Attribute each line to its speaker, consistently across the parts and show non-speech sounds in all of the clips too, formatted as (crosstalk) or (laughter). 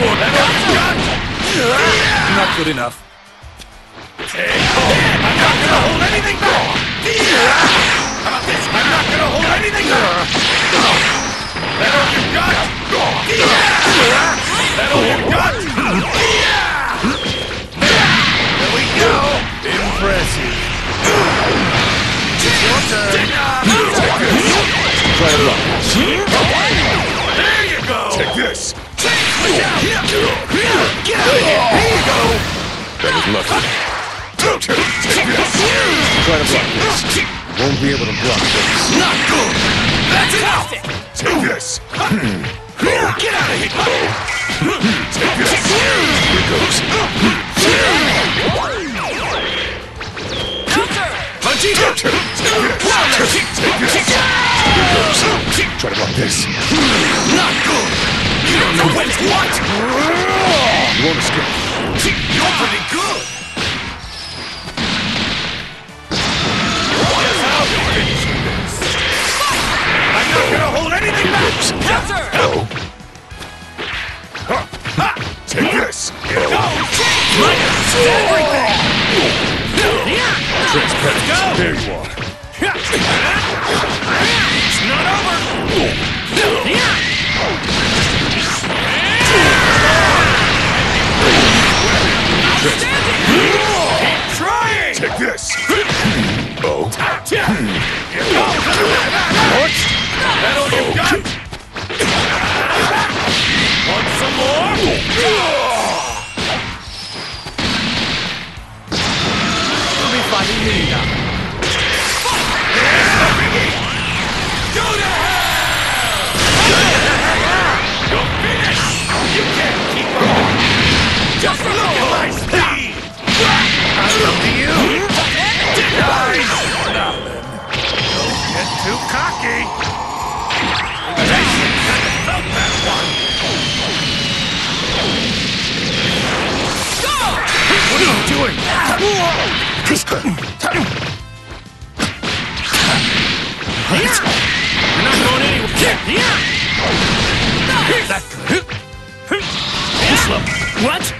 Speaker 1: for that all you got?
Speaker 2: Not good enough.
Speaker 1: Take home. I'm not gonna hold anything back. How about this? I'm not gonna hold anything back. That all you got? That all you got? There we go. Impressive. Your turn.
Speaker 2: Try it rock.
Speaker 1: There you go.
Speaker 3: Take this.
Speaker 1: Get out of here. Here you go.
Speaker 3: That was lucky.
Speaker 2: Try to block this. Won't be able to block this.
Speaker 1: Not good. That's enough.
Speaker 3: Take this.
Speaker 1: Get out of here.
Speaker 3: Take this. Here goes. This. Take this. Here goes. Try to block this.
Speaker 1: Not good. What.
Speaker 3: You won't escape.
Speaker 1: You're pretty good. Guess I'll be this. I'm not gonna hold anything back.
Speaker 3: Ha. Take this.
Speaker 1: Minus everything.
Speaker 3: Transparent.
Speaker 1: Go.
Speaker 3: There you are.
Speaker 1: It's not over. Just look at my speed! I look to you! Denied! Now then, don't get too cocky! That one! What are you doing? You're not going anywhere! That good. What?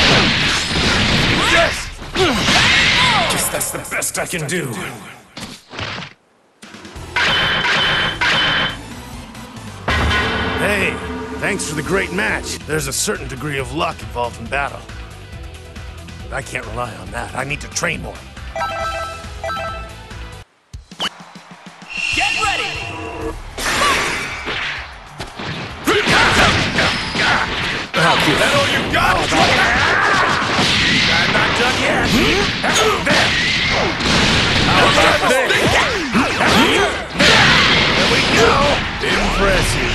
Speaker 1: that's the best I can do. Hey, thanks for the great match. There's a certain degree of luck involved in battle. But I can't rely on that. I need to train more. There we go. Impressive.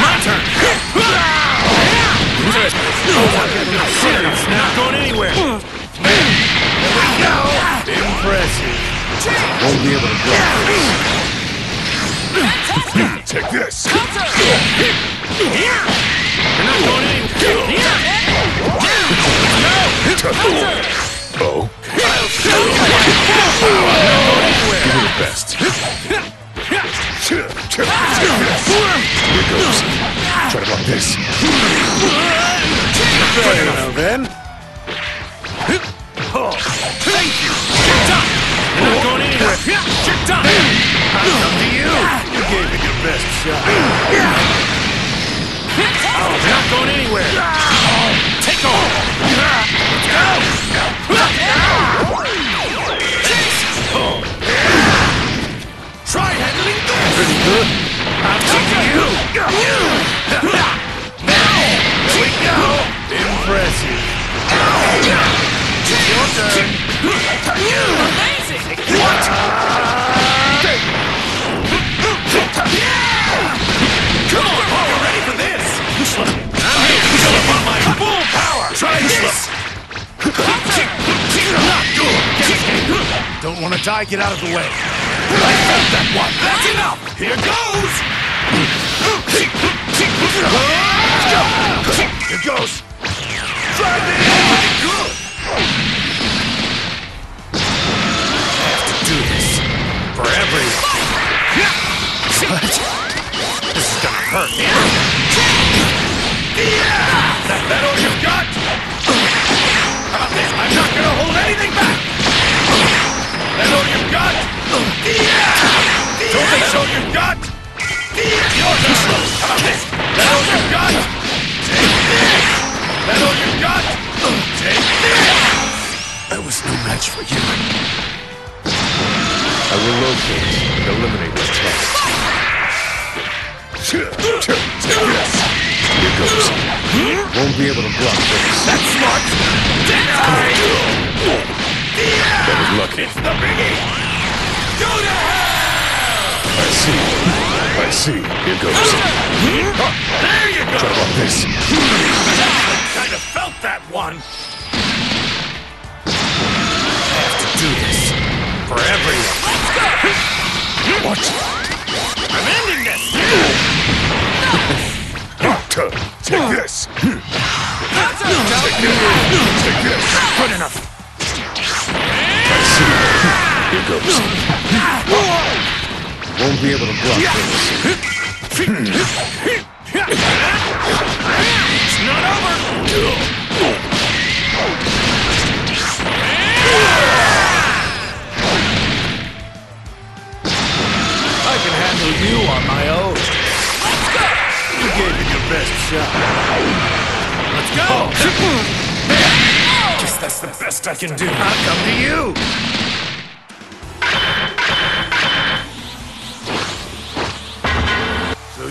Speaker 1: My turn. Serious, not going anywhere. There we go. Impressive.
Speaker 2: Won't be able to block this.
Speaker 3: Take this.
Speaker 1: You're not going anywhere.
Speaker 3: Oh.
Speaker 1: Anywhere.
Speaker 3: Do your best. Here goes. Try to block this.
Speaker 2: Now then,
Speaker 1: Oh, thank you. You're done. You're not going anywhere. You're done. I'll come to you. You gave it your best shot. Oh, not going anywhere. Impressive. Your turn. Amazing! What? Come
Speaker 2: on, are
Speaker 1: you ready for this? I'm here my full power! Try this! Not good! Don't want to die? Get out of the way! I felt that one! That's enough! Here goes! Here goes. Try me. Good. I have to do this for everyone. What? This is gonna hurt. That, that all you've got? How about this? I'm not gonna hold anything back! All you've got? Don't think that's all you've got? It's the biggie! Go You got? Take that! There was no match for you.
Speaker 2: I won't be able to block this.
Speaker 1: That's smart.
Speaker 2: Damn
Speaker 1: it! Better luck. Go to hell!
Speaker 2: I see. I see. Here goes.
Speaker 1: There you go!
Speaker 2: How about this?
Speaker 1: kind of felt that one. I have to do this for everyone.
Speaker 2: Watch.
Speaker 1: I'm ending this. (laughs)
Speaker 2: Take this.
Speaker 1: That's enough.
Speaker 2: Take this.
Speaker 1: Good enough.
Speaker 2: I see. Here goes. Won't be able to block this.
Speaker 1: It's not over. I can handle you on my own. Let's go. You gave it your best shot. Let's go. Oh. Guess that's the best I can do. I'll come to you.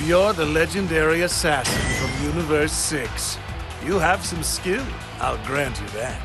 Speaker 1: You're the legendary assassin from Universe 6. You have some skill, I'll grant you that.